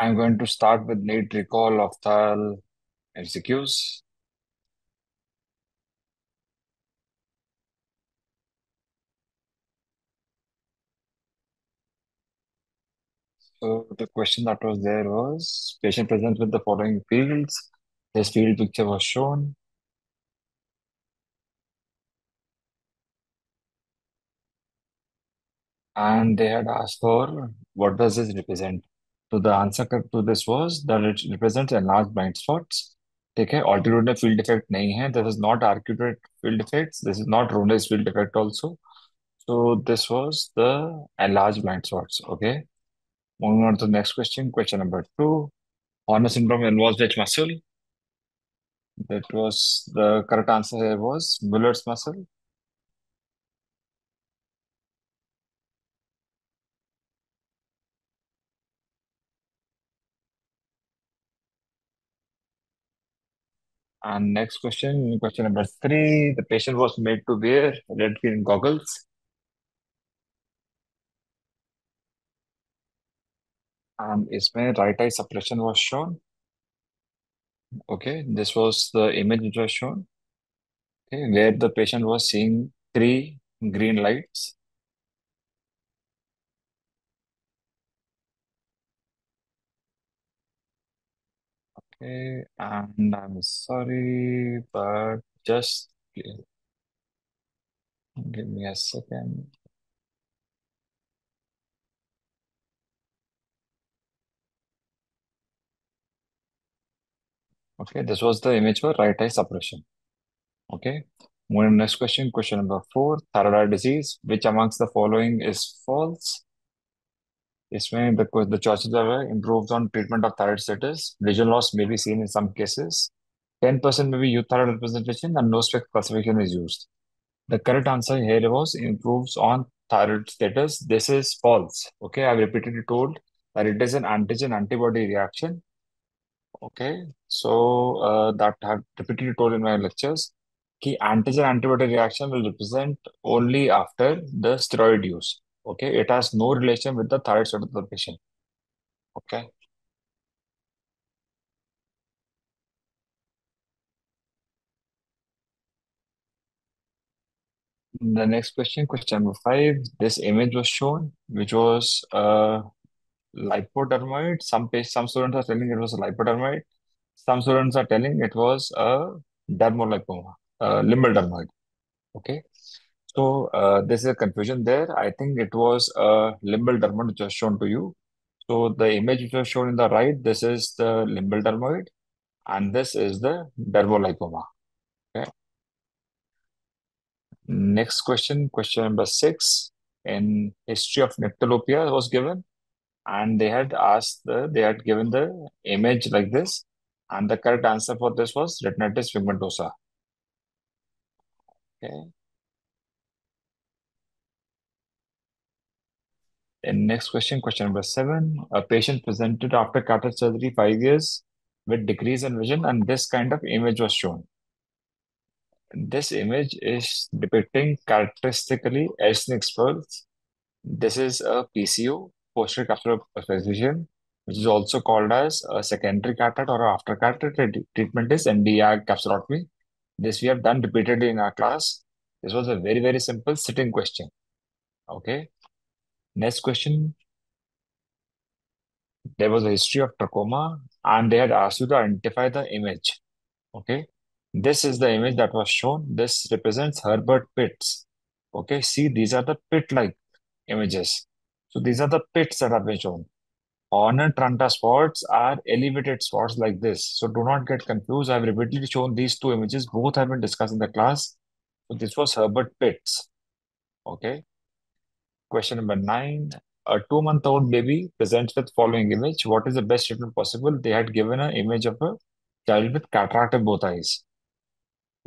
I'm going to start with NEET recall of the MCQs. So the question that was there was patient presents with the following fields. This field picture was shown. And they had asked for what does this represent? So the answer to this was that it represents enlarged blind spots. ठीक है altitudinal field defect नहीं है this is not arcuate field defects this is not Ronde's field defect also so this was the enlarged blind spots okay moving on to the next question question number two Horner syndrome involves which muscle that was the correct answer here was Bullard's muscle And next question, question number three. The patient was made to wear red green goggles. And इसमें right eye suppression was shown. Okay, this was the image which was shown. Okay, where the patient was seeing three green lights. Okay, and I'm sorry, but just give me a second. Okay, this was the image for right eye suppression. Okay, moving next question, question number four, thyroid disease. Which amongst the following is false? Yes, ma'am, the choices are improved on treatment of thyroid status. Vision loss may be seen in some cases. 10% may be euthyroid representation and no spec classification is used. The correct answer here was improves on thyroid status. This is false. Okay, I've repeatedly told that it is an antigen antibody reaction. Okay, so uh, that I've repeatedly told in my lectures. Key antigen antibody reaction will represent only after the steroid use. Okay, it has no relation with the thyroid patient. Okay. The next question, question number five. This image was shown, which was a lipodermoid. Some some students are telling it was a lipodermoid. Some students are telling it was a dermolipoma, uh, limbal dermoid. Okay. So uh, this is a confusion there. I think it was a limbal dermoid which was shown to you. So the image which was shown in the right, this is the limbal dermoid, and this is the dermolipoma. Okay. Next question, question number six. In history of nyctalopia was given, and they had asked the they had given the image like this, and the correct answer for this was retinitis pigmentosa. Okay. And next question, question number seven. A patient presented after cataract surgery five years with decrease in vision, and this kind of image was shown. This image is depicting characteristically Elschnig's pearls. This is a PCO, posterior capsular vision, which is also called as a secondary cataract or after cataract treatment is Nd:YAG capsulotomy. This we have done repeatedly in our class. This was a very, very simple sitting question. Okay. Next question. There was a history of trachoma and they had asked you to identify the image. Okay. This is the image that was shown. This represents Herbert pits. Okay. See, these are the pit-like images. So these are the pits that have been shown. Horner Tranta spots are elevated spots like this. So do not get confused. I've repeatedly shown these two images. Both have been discussed in the class. So this was Herbert pits. Okay. Question number nine. A two-month-old baby presents with following image. What is the best treatment possible? They had given an image of a child with cataract in both eyes.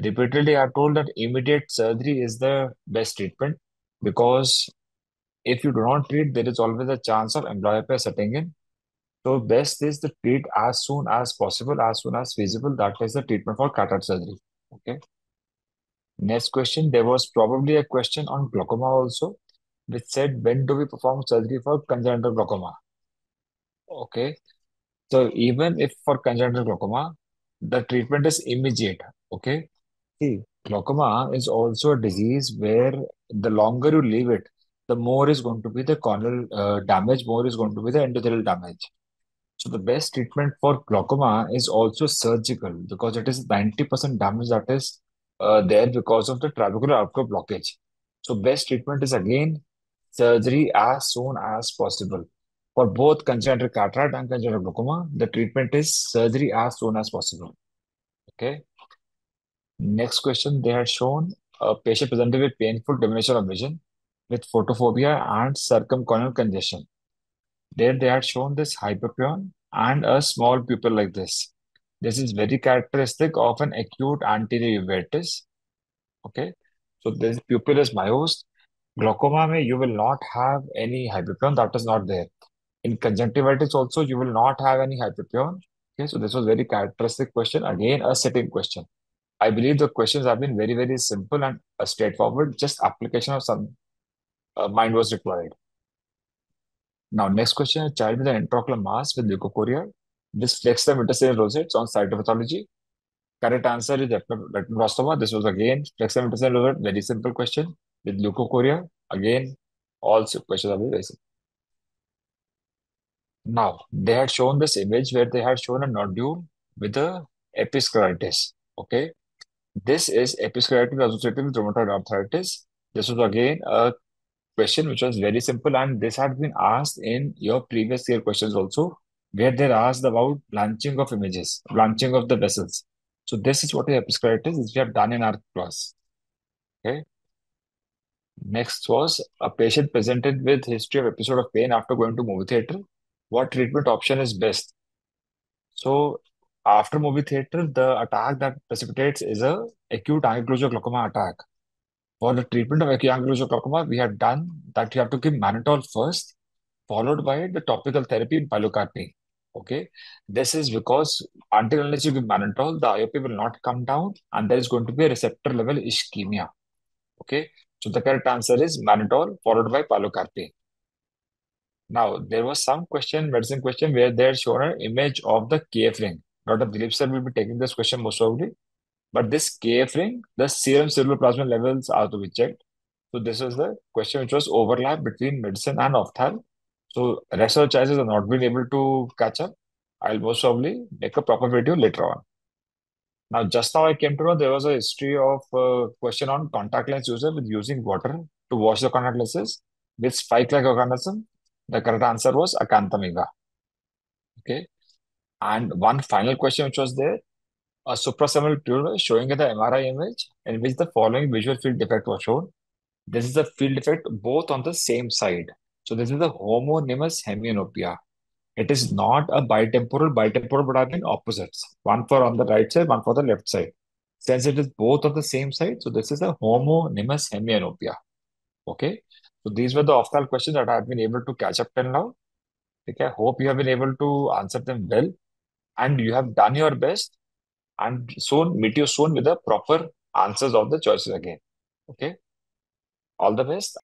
Repeatedly, I told that immediate surgery is the best treatment because if you do not treat, there is always a chance of amblyopia setting in. So best is to treat as soon as possible, as soon as feasible. That is the treatment for cataract surgery. Okay. Next question. There was probably a question on glaucoma also, which said when do we perform surgery for congenital glaucoma? Okay. So even if for congenital glaucoma, the treatment is immediate. Okay. See, glaucoma is also a disease where the longer you leave it, the more is going to be the corneal uh, damage, more is going to be the endothelial damage. So the best treatment for glaucoma is also surgical because it is 90% damage that is uh, there because of the trabecular outflow blockage. So best treatment is again surgery as soon as possible. For both congenital cataract and congenital glaucoma, the treatment is surgery as soon as possible. Okay. Next question, they had shown a patient presented with painful diminution of vision with photophobia and circumcorneal congestion. There they had shown this hypopyon and a small pupil like this. This is very characteristic of an acute anterior uveitis. Okay, so this pupil is miosed. Glaucoma may you will not have any hypopyon that is not there. In conjunctivitis also you will not have any hypopyon. Okay, so this was very characteristic question. Again, a sitting question. I believe the questions have been very, very simple and uh, straightforward. Just application of some uh, mind was required. Now, next question: A child with an intraocular mass with leukocoria. This Flexner-Wintersteiner rosettes on cytopathology. Correct answer is retinoblastoma. This was again Flexner-Wintersteiner rosette. Very simple question with leukocoria. Again, are very simple. Now, they had shown this image where they had shown a nodule with a episcleritis. Okay. This is episcleritis associated with rheumatoid arthritis. This was again a question which was very simple, and this had been asked in your previous year questions also, where they're asked about blanching of images, blanching of the vessels. So this is what the episcleritis is we have done in our class. Okay. Next was a patient presented with history of episode of pain after going to movie theater. What treatment option is best? So after movie theater, the attack that precipitates is a acute angle closing glaucoma attack. For the treatment of acute angle closing glaucoma, we have done that you have to give mannitol first, followed by the topical therapy in pilocarpine. Okay, this is because until unless you give mannitol, the IOP will not come down, and there is going to be a receptor level ischemia. Okay, so the correct answer is mannitol followed by pilocarpine. Now, there was some question, medicine question, where they had shown an image of the KF ring. Dr. Dilip sir will be taking this question most probably. But this KF ring, the serum ceruloplasmin levels are to be checked. So this was the question which was overlap between medicine and ophthal. So rest of the choices are not been able to catch up. I'll most probably make a proper video later on. Now, just now I came to know there was a history of uh, question on contact lens user with using water to wash the contact lenses with spike-like organism. The correct answer was Acanthamoeba. Okay. And one final question which was there, a supraseminal tube showing the MRI image in which the following visual field defect was shown. This is a field defect both on the same side. So this is the homonymous hemianopia. It is not a bitemporal. Bitemporal would have been opposites. One for on the right side, one for the left side. Since it is both on the same side, so this is a homonymous hemianopia. Okay. So these were the ophthal questions that I have been able to catch up till now. Okay. I hope you have been able to answer them well and you have done your best and soon meet you soon with the proper answers of the choices again. Okay. All the best.